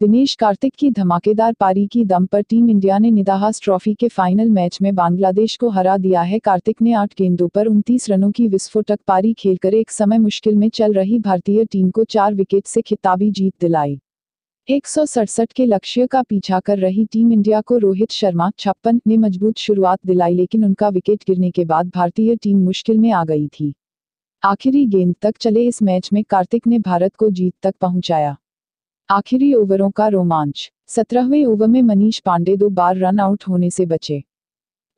दिनेश कार्तिक की धमाकेदार पारी की दम पर टीम इंडिया ने निदाहास ट्रॉफी के फाइनल मैच में बांग्लादेश को हरा दिया है। कार्तिक ने आठ गेंदों पर उनतीस रनों की विस्फोटक पारी खेलकर एक समय मुश्किल में चल रही भारतीय टीम को चार विकेट से खिताबी जीत दिलाई। एक सौ सड़सठ के लक्ष्य का पीछा कर रही टीम इंडिया को रोहित शर्मा छप्पन ने मज़बूत शुरुआत दिलाई, लेकिन उनका विकेट गिरने के बाद भारतीय टीम मुश्किल में आ गई थी। आखिरी गेंद तक चले इस मैच में कार्तिक ने भारत को जीत तक पहुँचाया। आखिरी ओवरों का रोमांच। सत्रहवें ओवर में मनीष पांडे दो बार रन आउट होने से बचे।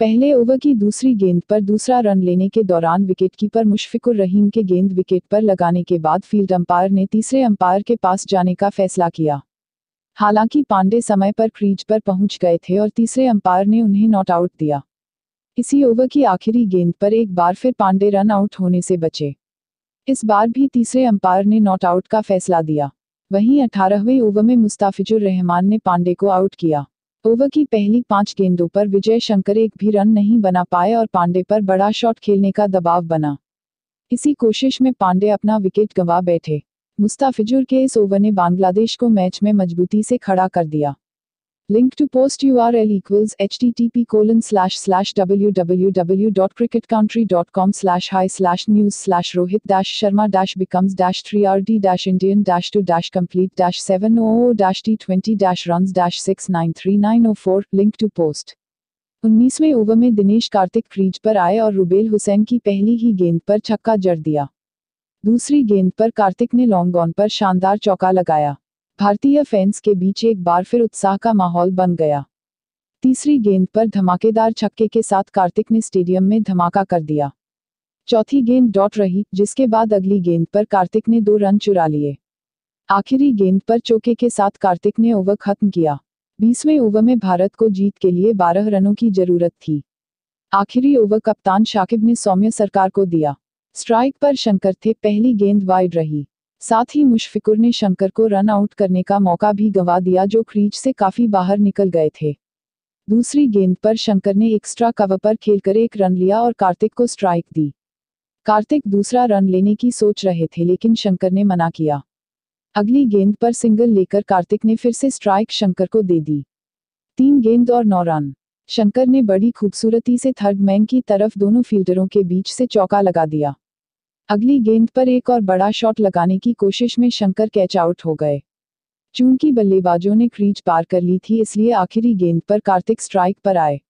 पहले ओवर की दूसरी गेंद पर दूसरा रन लेने के दौरान विकेटकीपर मुशफिकुर रहीम के गेंद विकेट पर लगाने के बाद फ़ील्ड अंपायर ने तीसरे अंपायर के पास जाने का फैसला किया। हालाँकि पांडे समय पर क्रीज पर पहुँच गए थे और तीसरे अंपायर ने उन्हें नॉट आउट दिया। इसी ओवर की आखिरी गेंद पर एक बार फिर पांडे रन आउट होने से बचे। इस बार भी तीसरे अंपायर ने नॉट आउट का फैसला दिया। वहीं अठारहवें ओवर में मुस्ताफिजुर रहमान ने पांडे को आउट किया। ओवर की पहली पाँच गेंदों पर विजय शंकर एक भी रन नहीं बना पाए और पांडे पर बड़ा शॉट खेलने का दबाव बना। इसी कोशिश में पांडे अपना विकेट गंवा बैठे। मुस्ताफिजुर के इस ओवर ने बांग्लादेश को मैच में मजबूती से खड़ा कर दिया। Com slash hi slash news slash Rohit dash Sharma dash becomes dash three R D dash Indian dash to dash complete dash seven O dash T twenty dash run dash six nine three nine O four link to post उन्नीसवें over में Dinesh Kartik crease पर आए और रुबेल हुसैन की पहली ही गेंद पर छक्का जड़ दिया। दूसरी गेंद पर कार्तिक ने लॉन्ग ऑन पर शानदार चौका लगाया। भारतीय फैंस के बीच एक बार फिर उत्साह का माहौल बन गया। तीसरी गेंद पर धमाकेदार छक्के के साथ कार्तिक ने स्टेडियम में धमाका कर दिया। चौथी गेंद डॉट रही, जिसके बाद अगली गेंद पर कार्तिक ने दो रन चुरा लिए। आखिरी गेंद पर चौके के साथ कार्तिक ने ओवर खत्म किया। बीसवें ओवर में भारत को जीत के लिए बारह रनों की ज़रूरत थी। आखिरी ओवर कप्तान शाकिब ने सौम्य सरकार को दिया। स्ट्राइक पर शंकर थे, पहली गेंद वाइड रही। साथ ही मुशफिकुर ने शंकर को रन आउट करने का मौका भी गंवा दिया जो क्रीज से काफ़ी बाहर निकल गए थे। दूसरी गेंद पर शंकर ने एक्स्ट्रा कवर पर खेलकर एक रन लिया और कार्तिक को स्ट्राइक दी। कार्तिक दूसरा रन लेने की सोच रहे थे लेकिन शंकर ने मना किया। अगली गेंद पर सिंगल लेकर कार्तिक ने फिर से स्ट्राइक शंकर को दे दी। तीन गेंद और नौ रन। शंकर ने बड़ी खूबसूरती से थर्ड मैन की तरफ़ दोनों फील्डरों के बीच से चौका लगा दिया। अगली गेंद पर एक और बड़ा शॉट लगाने की कोशिश में शंकर कैच आउट हो गए। चूँकि बल्लेबाजों ने क्रीज पार कर ली थी, इसलिए आखिरी गेंद पर कार्तिक स्ट्राइक पर आए।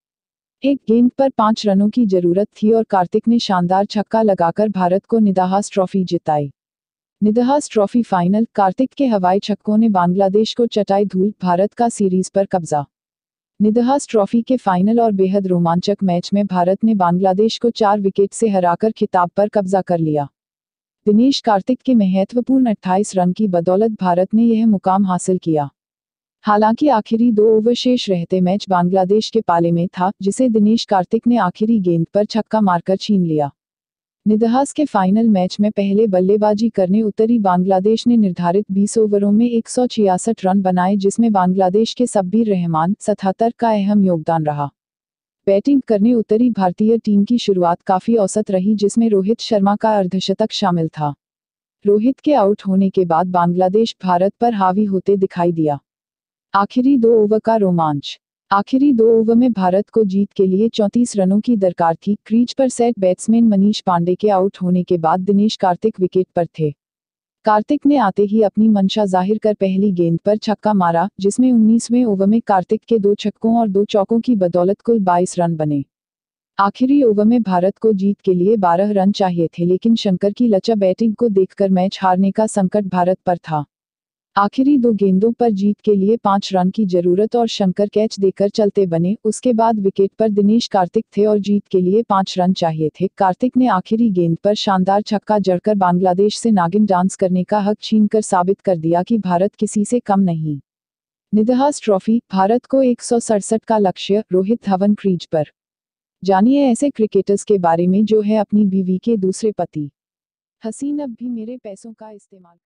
एक गेंद पर पाँच रनों की ज़रूरत थी और कार्तिक ने शानदार छक्का लगाकर भारत को निदाहास ट्रॉफी जिताई। निदहास ट्रॉफी फाइनल, कार्तिक के हवाई छक्कों ने बांग्लादेश को चटाई धूल, भारत का सीरीज़ पर कब्जा। निदहास ट्रॉफी के फाइनल और बेहद रोमांचक मैच में भारत ने बांग्लादेश को चार विकेट से हराकर खिताब पर कब्जा कर लिया। दिनेश कार्तिक के महत्वपूर्ण 28 रन की बदौलत भारत ने यह मुकाम हासिल किया। हालाँकि आखिरी दो ओवर शेष रहते मैच बांग्लादेश के पाले में था, जिसे दिनेश कार्तिक ने आखिरी गेंद पर छक्का मारकर छीन लिया। निदहास के फाइनल मैच में पहले बल्लेबाजी करने उतरी बांग्लादेश ने निर्धारित 20 ओवरों में एक सौ छियासठ रन बनाए, जिसमें बांग्लादेश के सब्बीर रहमान सतहत्तर का अहम योगदान रहा। बैटिंग करने उतरी भारतीय टीम की शुरुआत काफ़ी औसत रही, जिसमें रोहित शर्मा का अर्धशतक शामिल था। रोहित के आउट होने के बाद बांग्लादेश भारत पर हावी होते दिखाई दिया। आखिरी दो ओवर का रोमांच। आखिरी दो ओवर में भारत को जीत के लिए 34 रनों की दरकार थी। क्रीज पर सेट बैट्समैन मनीष पांडे के आउट होने के बाद दिनेश कार्तिक विकेट पर थे। कार्तिक ने आते ही अपनी मंशा ज़ाहिर कर पहली गेंद पर छक्का मारा, जिसमें 19वें ओवर में कार्तिक के दो छक्कों और दो चौकों की बदौलत कुल 22 रन बने। आखिरी ओवर में भारत को जीत के लिए 12 रन चाहिए थे, लेकिन शंकर की लचा बैटिंग को देखकर मैच हारने का संकट भारत पर था। आखिरी दो गेंदों पर जीत के लिए पाँच रन की ज़रूरत और शंकर कैच देकर चलते बने। उसके बाद विकेट पर दिनेश कार्तिक थे और जीत के लिए पाँच रन चाहिए थे। कार्तिक ने आखिरी गेंद पर शानदार छक्का जड़कर बांग्लादेश से नागिन डांस करने का हक छीनकर साबित कर दिया कि भारत किसी से कम नहीं। निदहास ट्रॉफी, भारत को एक सौ सड़सठ का लक्ष्य, रोहित धवन क्रीज पर। जानिए ऐसे क्रिकेटर्स के बारे में जो है अपनी बीवी के दूसरे पति। हसीन अब भी मेरे पैसों का इस्तेमाल